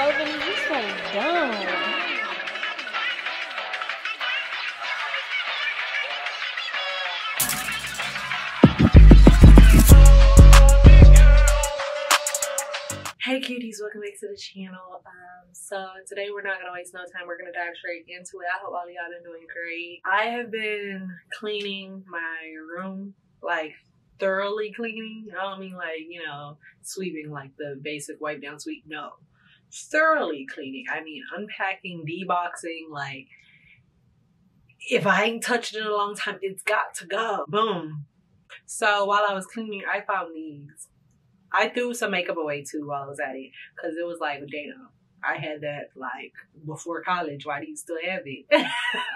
You so dumb. Hey cuties, welcome back to the channel. Um, so today we're not gonna waste no time. We're gonna dive straight into it. I hope all y'all been doing great. I have been cleaning my room, like thoroughly cleaning. I don't mean like, you know, sweeping like the basic wipe down sweep. No. Thoroughly cleaning. I mean unpacking, deboxing, like if I ain't touched it in a long time, it's got to go. Boom. So while I was cleaning, I found these. I threw some makeup away too while I was at it because it was like, damn, I had that like before college. Why do you still have it?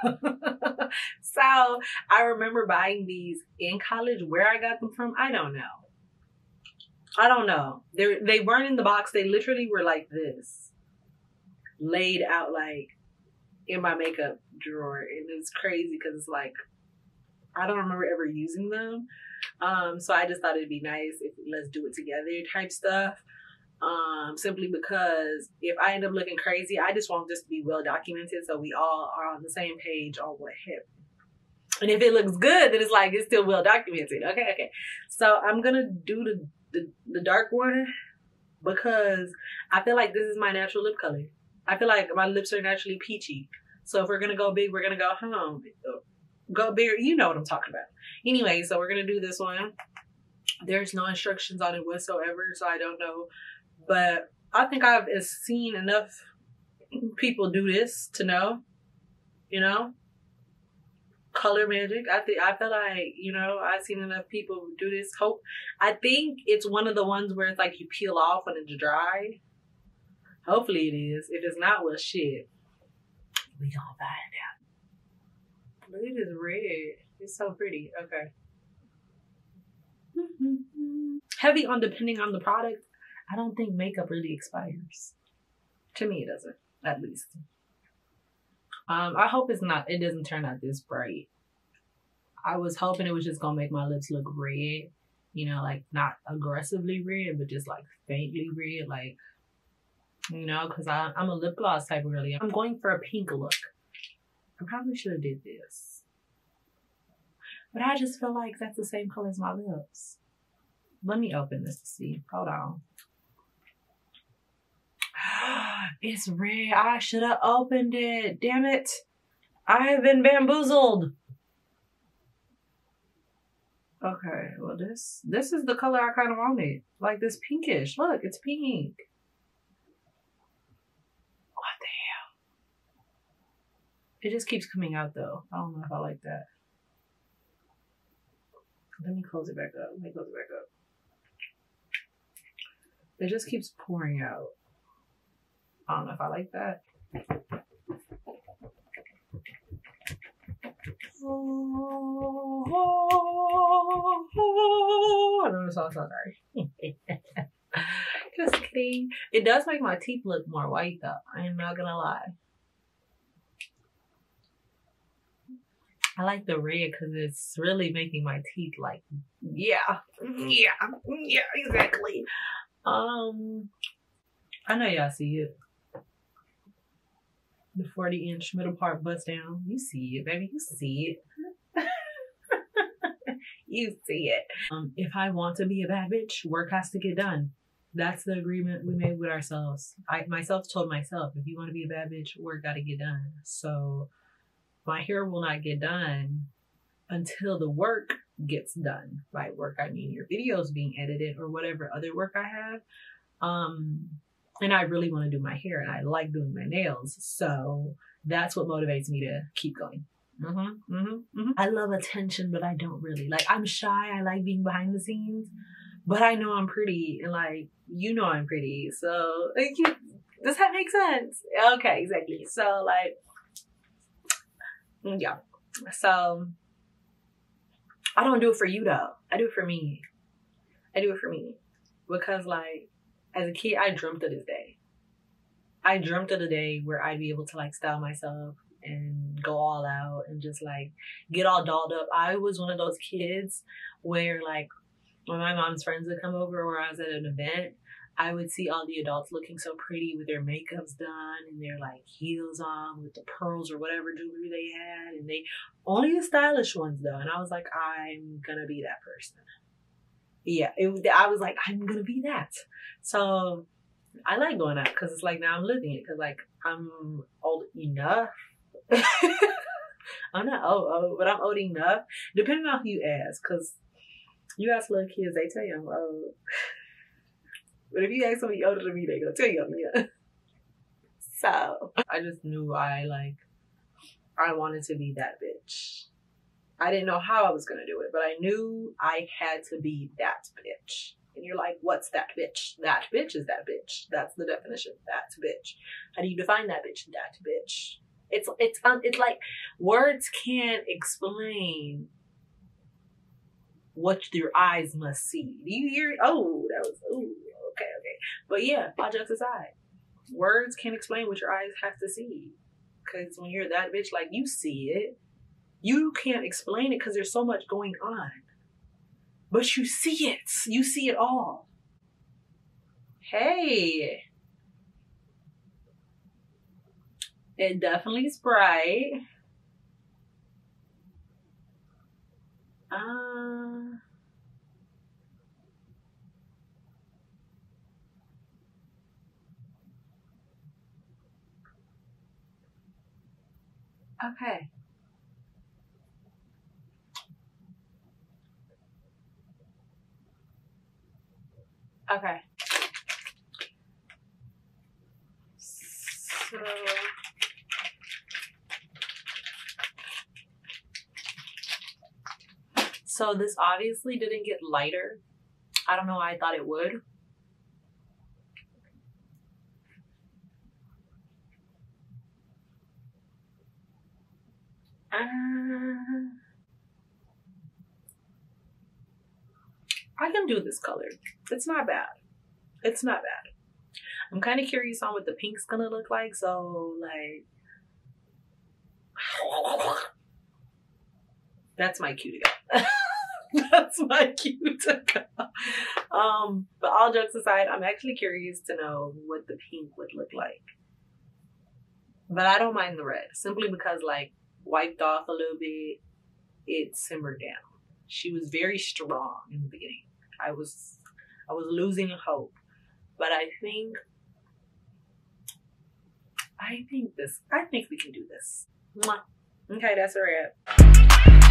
so I remember buying these in college. Where I got them from, I don't know. I don't know. They they weren't in the box. They literally were like this, laid out like in my makeup drawer, and it's crazy because it's like I don't remember ever using them. Um, so I just thought it'd be nice if let's do it together type stuff. Um, simply because if I end up looking crazy, I just want this to be well documented so we all are on the same page on what happened. And if it looks good, then it's like it's still well documented. Okay, okay. So I'm gonna do the the, the dark one because I feel like this is my natural lip color. I feel like my lips are naturally peachy. So if we're gonna go big, we're gonna go home. Go bigger. You know what I'm talking about. Anyway, so we're gonna do this one. There's no instructions on it whatsoever, so I don't know. But I think I've seen enough people do this to know, you know, color magic. I think I feel like you know I've seen enough people do this. Hope I think it's one of the ones where it's like you peel off when it's dry. Hopefully it is. If it's not, well, shit, we gonna find out. Look at this red. It's so pretty. Okay. Heavy on depending on the product. I don't think makeup really expires. To me, it doesn't. At least. Um, I hope it's not. It doesn't turn out this bright. I was hoping it was just gonna make my lips look red. You know, like not aggressively red, but just like faintly red, like you know, because I'm a lip gloss type girly. I'm going for a pink look. I probably should have did this. But I just feel like that's the same color as my lips. Let me open this to see. Hold on. It's red. I should have opened it. Damn it. I have been bamboozled. Okay, well this this is the color I kind of wanted. Like this pinkish. Look, it's pink. What the hell? It just keeps coming out though. I don't know if I like that. Let me close it back up. Let me close it back up. It just keeps pouring out. I don't know if I like that. I know the song, so sorry. Just kidding. It does make my teeth look more white though. I am not gonna lie. I like the red because it's really making my teeth like, yeah, yeah, yeah, exactly. Um, I know y'all see it. The 40 inch middle part bust down. You see it, baby. You see it. you see it. Um, if I want to be a bad bitch, work has to get done. That's the agreement we made with ourselves. I myself told myself, if you want to be a bad bitch, work got to get done. So my hair will not get done until the work gets done. By work, I mean your videos being edited or whatever other work I have. Um, and I really want to do my hair and I like doing my nails. So that's what motivates me to keep going. Mm-hmm, mm-hmm, mm-hmm. I love attention, but I don't really like. I'm shy. I like being behind the scenes, but I know I'm pretty, and like you know I'm pretty. So like, does that make sense? Okay, exactly. So like, yeah. So I don't do it for you though. I do it for me. I do it for me because like as a kid, I dreamt of this day. I dreamt of the day where I'd be able to like style myself and go all out and just like get all dolled up. I was one of those kids where like when my mom's friends would come over or I was at an event, I would see all the adults looking so pretty with their makeups done and their like heels on with the pearls or whatever jewelry they had. And they only the stylish ones though. And I was like, I'm gonna be that person. Yeah, it, I was like, I'm gonna be that. So I like going out because it's like now I'm living it because like I'm old enough. I'm not old, old, but I'm old enough. Depending on who you ask, because you ask little kids, they tell you I'm old. But if you ask somebody older than me, they gonna tell you I'm young. So I just knew I like I wanted to be that bitch. I didn't know how I was gonna do it, but I knew I had to be that bitch. And you're like, what's that bitch? That bitch is that bitch. That's the definition. That bitch. How do you define that bitch? That bitch. It's it's um, it's like words can't explain what your eyes must see. Do you hear? Oh, that was oh okay okay. But yeah, all jokes aside, words can't explain what your eyes have to see. Because when you're that bitch, like you see it, you can't explain it because there's so much going on. But you see it. You see it all. Hey. It definitely is bright. Uh, okay. Okay. So So this obviously didn't get lighter. I don't know why I thought it would. Uh, I do this color. It's not bad. It's not bad. I'm kind of curious on what the pink's gonna look like. So like, that's my cue to go. that's my cue to go. Um, but all jokes aside, I'm actually curious to know what the pink would look like. But I don't mind the red simply because like wiped off a little bit, it simmered down. She was very strong in the beginning. I was I was losing hope. But I think I think this I think we can do this. Okay, that's a wrap.